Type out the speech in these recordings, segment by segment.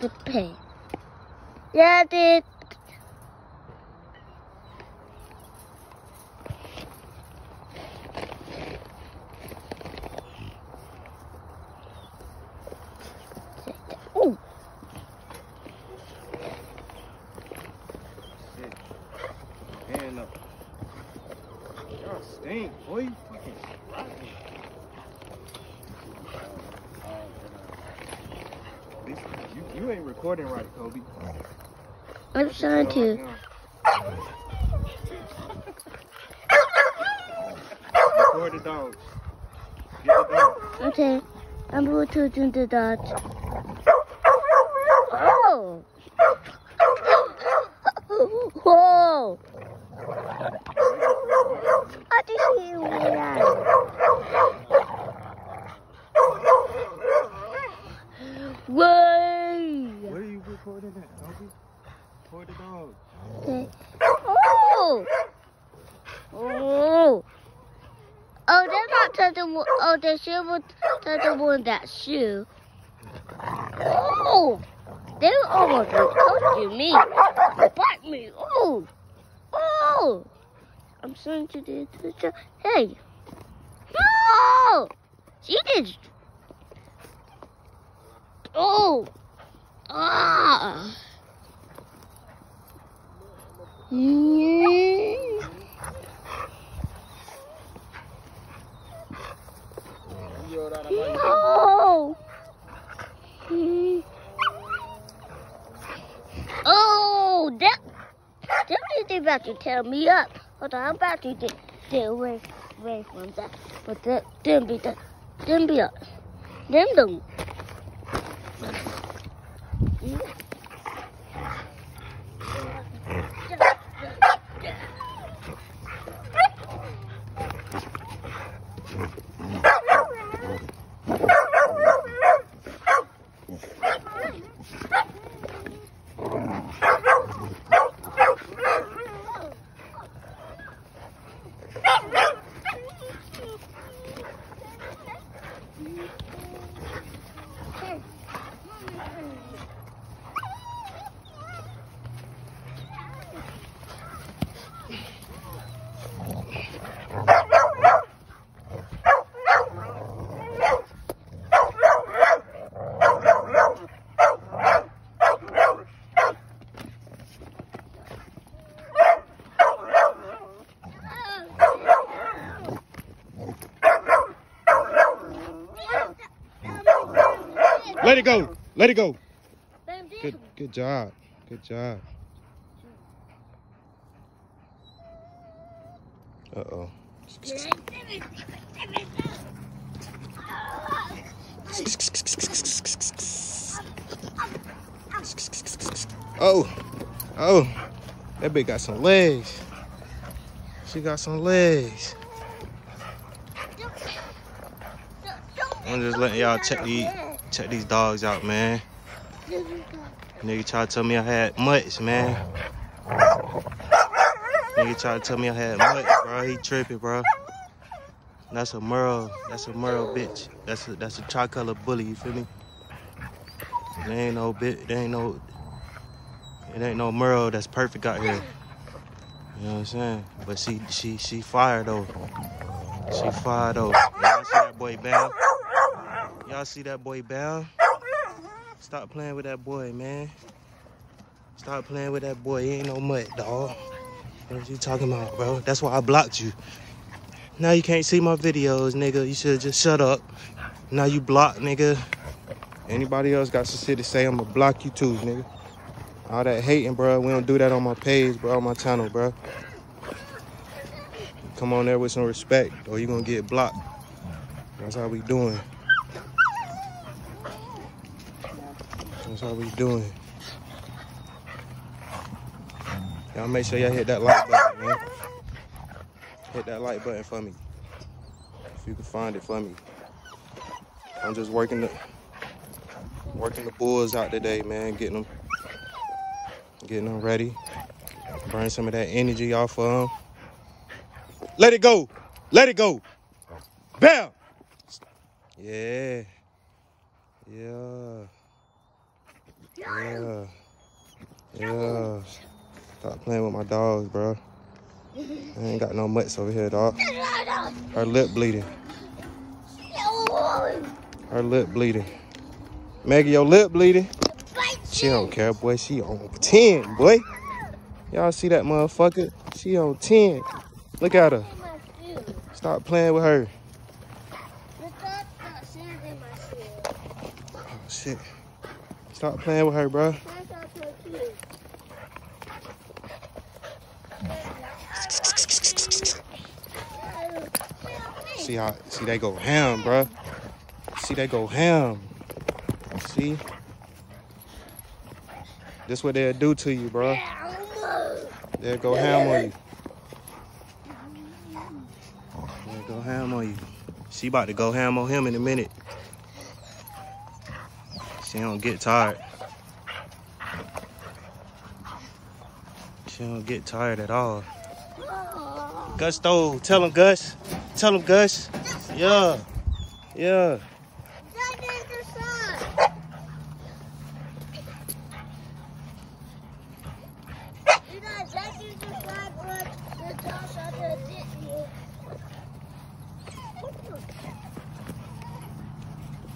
the pen. Yeah, I did. Ooh. Hand up. Y'all stink, boy. You fucking rotten. This- You, you ain't recording right, Kobe. I'm trying to. Record the dogs. Get the dogs. Okay. I'm Bluetooth in the dogs. Oh! Whoa! I just hear that. Way! Where are you recording at, Kobe? Record the. Okay. Oh! Oh! Oh, they're not touching. Oh, they should be touching one that shoe. Oh! They almost touching me. Bite me. Oh! Oh! I'm starting to do the Hey! No! She did. Oh! Ah! No. Oh, that that is about to tear me up. Hold on, I'm about to get, get away, away from that. But them be that them be up. Them don't. Let it go. Let it go. Good, good job. Good job. Uh oh. Oh, oh, that bitch got some legs. She got some legs. I'm just letting y'all check these check these dogs out, man. Nigga tried to tell me I had mutts, man. Nigga tried to tell me I had mutts, bro. He tripping, bro. That's a Merle. That's a Merle, bitch. That's a that's a tricolor bully. You feel me? There ain't no bit. There ain't no. It ain't no Merle that's perfect out here. You know what I'm saying? But she she she fired though. She fired though. Y'all see that boy bound? Y'all see that boy bound? Stop playing with that boy, man. Stop playing with that boy. He ain't no mutt, dog. What are you talking about, bro? That's why I blocked you. Now you can't see my videos, nigga. You should just shut up. Now you blocked, nigga. Anybody else got some shit to say, I'ma block you too, nigga. All that hating, bro. We don't do that on my page, bro, on my channel, bro. Come on there with some respect, or you gonna get blocked. That's how we doing. How we doing. Y'all make sure y'all hit that like button, man. Hit that like button for me. If you can find it for me. I'm just working the working the bulls out today, man. Getting them getting them ready. Burn some of that energy off of them. Let it go. Let it go. Bam. Yeah. Yeah. Yeah. Yeah. Stop playing with my dogs, bro. I ain't got no mutts over here, dog. Her lip bleeding. Her lip bleeding. Maggie, your lip bleeding. She don't care, boy. She on 10, boy. Y'all see that motherfucker? She on 10. Look at her. Stop playing with her. Oh, shit. Stop playing with her, bro. See how, see they go ham, bro. See they go ham. See? This what they'll do to you, bro. They'll go ham on you. They'll go ham on you. She about to go ham on him in a minute. She don't get tired. She don't get tired at all. Gusto, tell him Gus. Tell him Gus. Yeah. Yeah.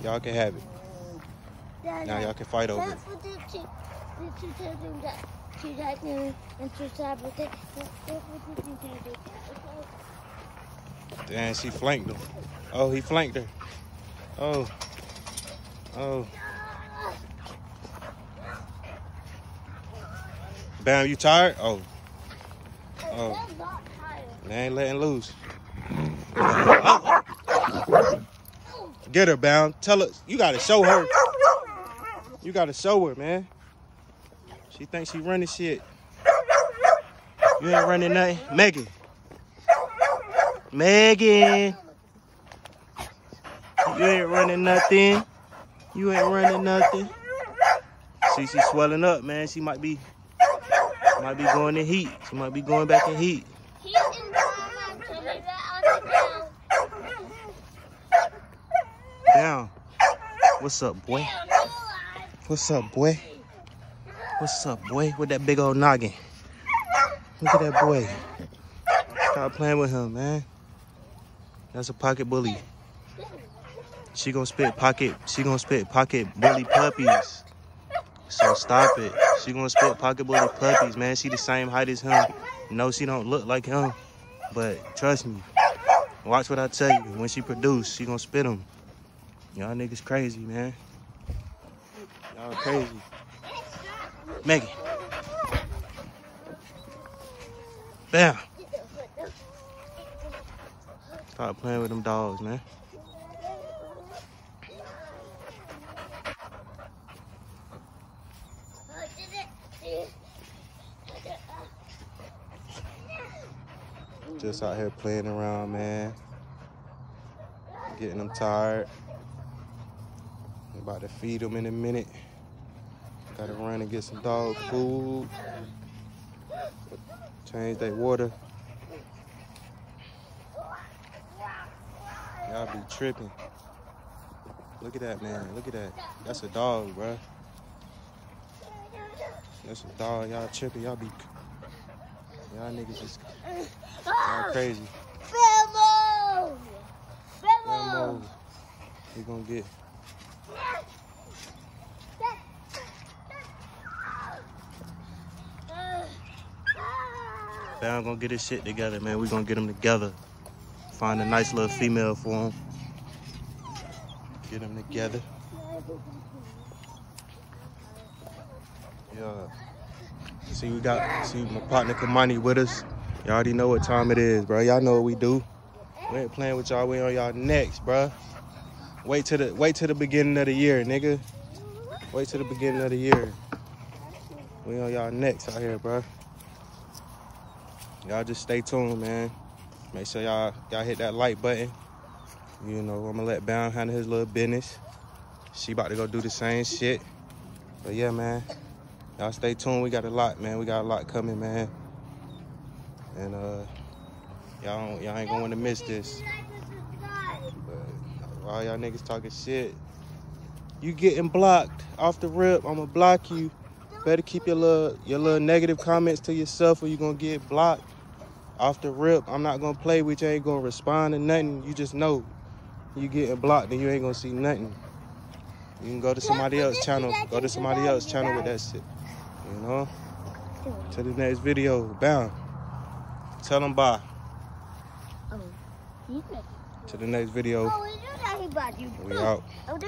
Y'all can have it. Now y'all can fight over it. Damn, she flanked him. Oh, he flanked her. Oh. Oh. Bam, you tired? Oh. Oh. They ain't letting loose. Get her, Bam. Tell her. You got to show her. You got to show her, man. She thinks she running shit. You ain't running nothing. Megan. Megan. You ain't running nothing. You ain't running nothing. See, she's swelling up, man. She might be might be going in heat. She might be going back in heat. Down. What's up, boy? What's up, boy? What's up, boy? With that big old noggin. Look at that boy. Stop playing with him, man. That's a pocket bully. She gonna spit pocket. She gonna spit pocket bully puppies. So stop it. She gonna spit pocket bully puppies, man. She the same height as him. No, she don't look like him. But trust me. Watch what I tell you. When she produce, she gonna spit them. Y'all niggas crazy, man. Y'all crazy. Megan. Bam. Stop playing with them dogs, man. Just out here playing around, man. Getting them tired. About to feed them in a minute. Gotta run and get some dog food. Change their water. Y'all be tripping. Look at that, man. Look at that. That's a dog, bro. That's a dog. Y'all tripping. Y'all be. Y'all niggas just. Y'all crazy. Famo! Famo. We gonna get. Bam gonna get his shit together, man. We gonna get them together. Find a nice little female for him. Get them together. Yeah. See, we got, see my partner Kamani with us. Y'all already know what time it is, bro. Y'all know what we do. We ain't playing with y'all. We on y'all next, bro. Wait till the wait till the beginning of the year, nigga. Wait till the beginning of the year. We on y'all next out here, bro. Y'all just stay tuned, man. Make sure y'all y'all hit that like button. You know, I'm gonna let Bound handle his little business. She about to go do the same shit. But yeah, man. Y'all stay tuned. We got a lot, man. We got a lot coming, man. And uh y'all y'all ain't gonna wanna miss this. But all y'all niggas talking shit. You getting blocked off the rip. I'ma block you. Better keep your little your little negative comments to yourself or you're gonna get blocked off the rip. I'm not gonna play with you. I ain't gonna respond to nothing. You just know you getting blocked and you ain't gonna see nothing. You can go to somebody else's channel. Go to somebody else's channel with that shit. You know? To the next video. Bound. Tell them bye. Oh, To the next video. Oh, is you talking about you? We out. Oh?